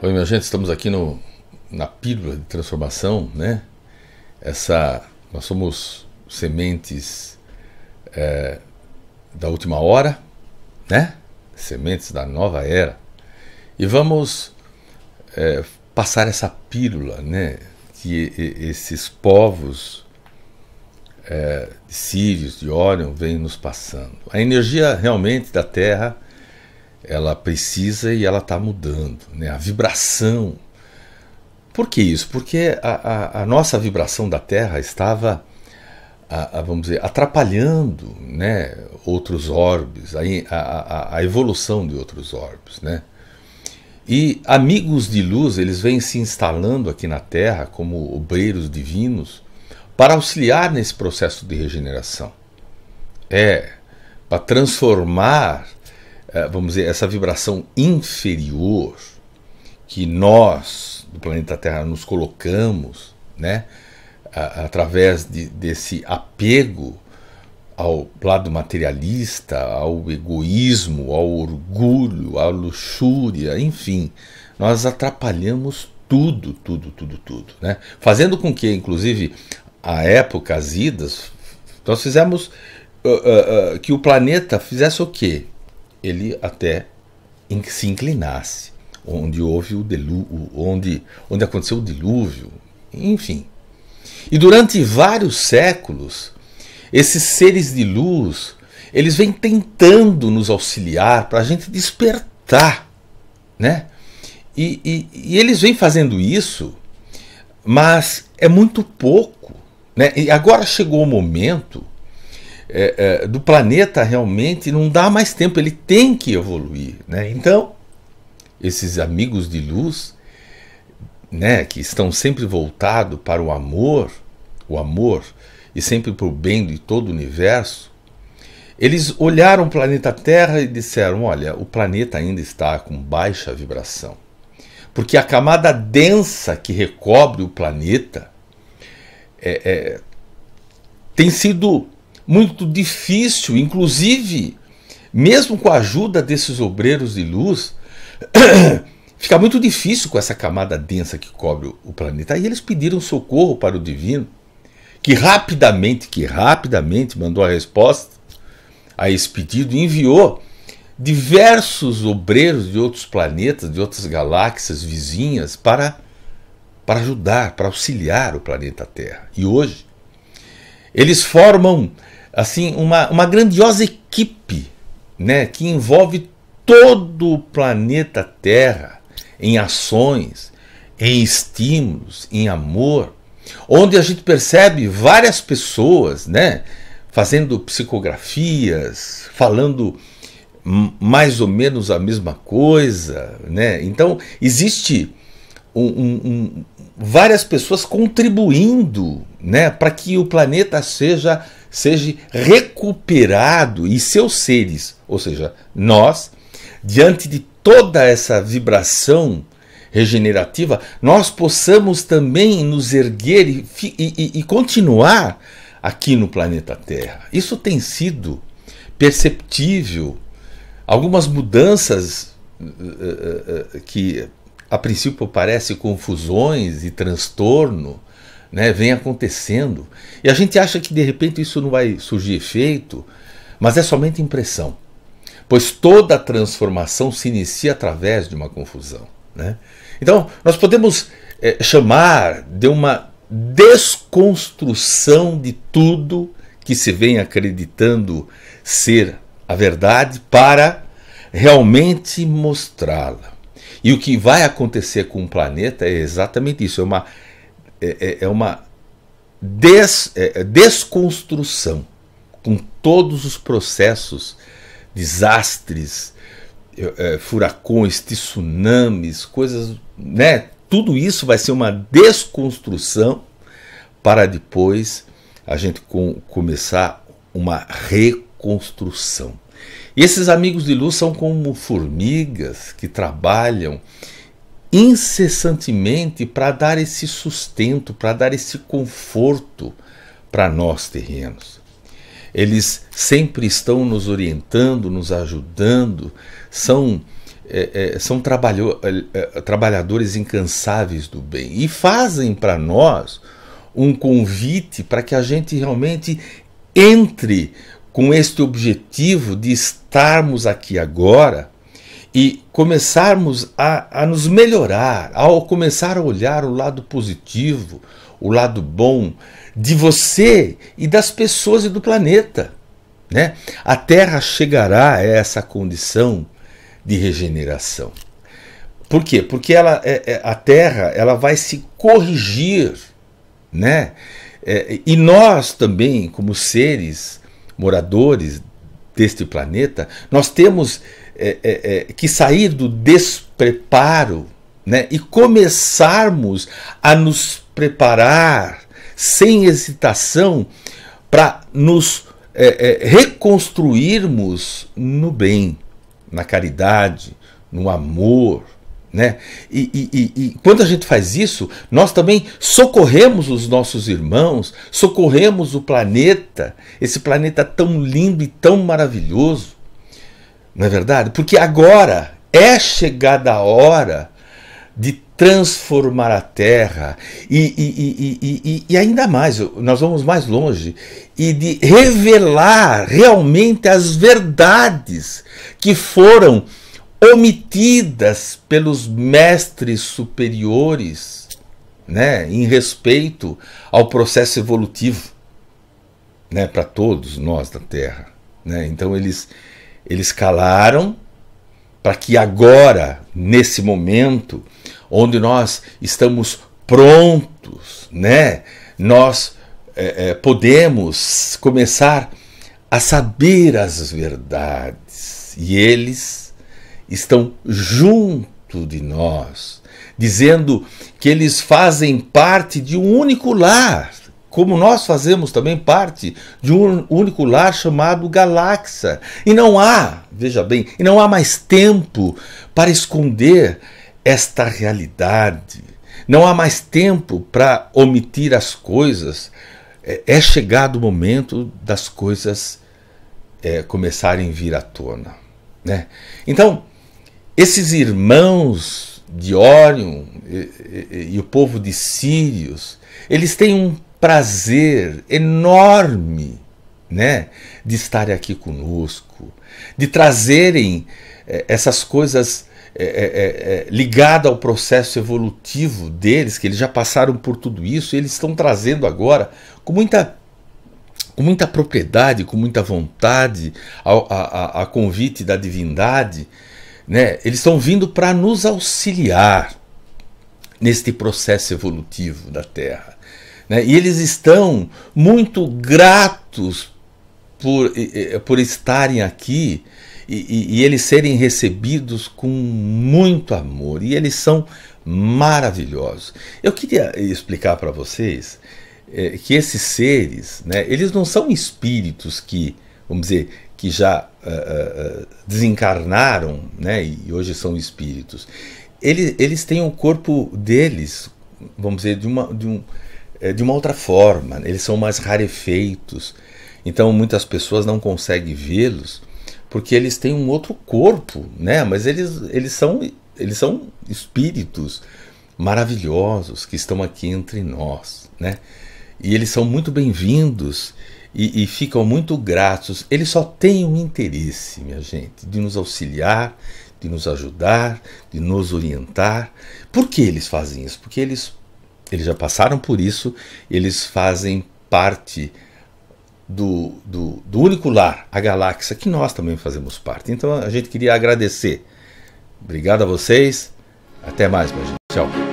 Oi, minha gente, estamos aqui no, na pílula de transformação, né? Essa, nós somos sementes é, da última hora, né? Sementes da nova era. E vamos é, passar essa pílula, né? Que esses povos é, de Sírios, de Órion, vêm nos passando. A energia realmente da Terra ela precisa e ela está mudando. Né? A vibração. Por que isso? Porque a, a, a nossa vibração da Terra estava, a, vamos dizer, atrapalhando né, outros orbes, a, evolução de outros orbes. Né? E amigos de luz, eles vêm se instalando aqui na Terra como obreiros divinos para auxiliar nesse processo de regeneração. É, para transformar vamos dizer, essa vibração inferior que nós, do planeta Terra, nos colocamos, né, através de, desse apego ao lado materialista, ao egoísmo, ao orgulho, à luxúria, enfim, nós atrapalhamos tudo, tudo, tudo, tudo, né? Fazendo com que, inclusive, a época, as idas, nós fizemos uh, uh, uh, que o planeta fizesse o quê? Ele até se inclinasse, onde houve o onde, onde aconteceu o dilúvio, enfim. E durante vários séculos, esses seres de luz, eles vêm tentando nos auxiliar para a gente despertar, né? E, e, e, eles vêm fazendo isso, mas é muito pouco, né? E agora chegou o momento é, é, do planeta realmente não dá mais tempo, ele tem que evoluir. Né? Então, esses amigos de luz, né, que estão sempre voltados para o amor, o amor, e sempre para o bem de todo o universo, eles olharam o planeta Terra e disseram: olha, o planeta ainda está com baixa vibração. Porque a camada densa que recobre o planeta é, é, tem sido muito difícil, inclusive, mesmo com a ajuda desses obreiros de luz, fica muito difícil com essa camada densa que cobre o planeta. Eles pediram socorro para o divino, que rapidamente, que rapidamente mandou a resposta a esse pedido e enviou diversos obreiros de outros planetas, de outras galáxias vizinhas para para ajudar, para auxiliar o planeta Terra. E hoje eles formam assim uma, uma grandiosa equipe né, que envolve todo o planeta Terra em ações, em estímulos, em amor, onde a gente percebe várias pessoas né, fazendo psicografias, falando mais ou menos a mesma coisa. Né? Então, existe um, um, um, várias pessoas contribuindo né, para que o planeta seja seja recuperado e seus seres, ou seja, nós, diante de toda essa vibração regenerativa, nós possamos também nos erguer e, e, e continuar aqui no planeta Terra. Isso tem sido perceptível. Algumas mudanças uh, uh, uh, que a princípio parece confusões e transtorno, né, vem acontecendo. E a gente acha que de repente isso não vai surgir efeito, mas é somente impressão. Pois toda transformação se inicia através de uma confusão. Né? Então, nós podemos é, chamar de uma desconstrução de tudo que se vem acreditando ser a verdade para realmente mostrá-la. E o que vai acontecer com o planeta é exatamente isso: é uma é, é, é uma des, é, é, desconstrução com todos os processos, desastres, é, furacões, tsunamis, coisas, né? Tudo isso vai ser uma desconstrução para depois a gente com, começar uma reconstrução. E esses amigos de luz são como formigas que trabalham incessantemente para dar esse sustento, para dar esse conforto para nós terrenos. Eles sempre estão nos orientando, nos ajudando, são é, é, são trabalho, é, trabalhadores incansáveis do bem e fazem para nós um convite para que a gente realmente entre com este objetivo de estarmos aqui agora e começarmos a, a nos melhorar, ao começar a olhar o lado positivo, o lado bom de você e das pessoas e do planeta. Né? A Terra chegará a essa condição de regeneração. Por quê? Porque ela, é, é, a Terra ela vai se corrigir, né? É, e nós também, como seres moradores deste planeta, nós temos é, é, é, que sair do despreparo né? e começarmos a nos preparar sem hesitação para nos é, é, reconstruirmos no bem, na caridade, no amor. Né? E, e, e, quando a gente faz isso, nós também socorremos os nossos irmãos, socorremos o planeta, esse planeta tão lindo e tão maravilhoso. Não é verdade? Porque agora é chegada a hora de transformar a terra e, e, e, e, ainda mais, nós vamos mais longe, e de revelar realmente as verdades que foram omitidas pelos mestres superiores né, em respeito ao processo evolutivo né, para todos nós da Terra. Né? Então eles, eles calaram para que agora, nesse momento, onde nós estamos prontos, né? Nós é, é, podemos começar a saber as verdades e eles estão junto de nós, dizendo que eles fazem parte de um único lar, como nós fazemos também parte de um único lar chamado galáxia. E não há, veja bem, e não há mais tempo para esconder esta realidade. Não há mais tempo para omitir as coisas. É, é, chegado o momento das coisas é, começarem a vir à tona. Né? Então, esses irmãos de Órion e, e, e o povo de Sírios, eles têm um prazer enorme né, de estarem aqui conosco, de trazerem é, essas coisas é, é, é, ligada ao processo evolutivo deles, que eles já passaram por tudo isso, e eles estão trazendo agora com muita, com muita propriedade, com muita vontade, a, a, a convite da divindade, né? eles estão vindo para nos auxiliar neste processo evolutivo da Terra. Né? E eles estão muito gratos por, por estarem aqui e, e, eles serem recebidos com muito amor. E eles são maravilhosos. Eu queria explicar para vocês é, que esses seres, né, eles não são espíritos que, vamos dizer, que já uh, uh, desencarnaram né, e hoje são espíritos. Eles, eles têm o corpo deles, vamos dizer, de uma, de, um, de uma outra forma. Eles são mais rarefeitos. Então muitas pessoas não conseguem vê-los porque eles têm um outro corpo, né? Mas eles, eles, são, eles são espíritos maravilhosos que estão aqui entre nós, né? E eles são muito bem-vindos e, e, ficam muito gratos. Eles só têm um interesse, minha gente, de nos auxiliar, de nos ajudar, de nos orientar. Por que eles fazem isso? Porque eles, eles já passaram por isso, eles fazem parte do, do, do único lar, a galáxia, que nós também fazemos parte. Então a gente queria agradecer. Obrigado a vocês. Até mais, minha gente. Tchau.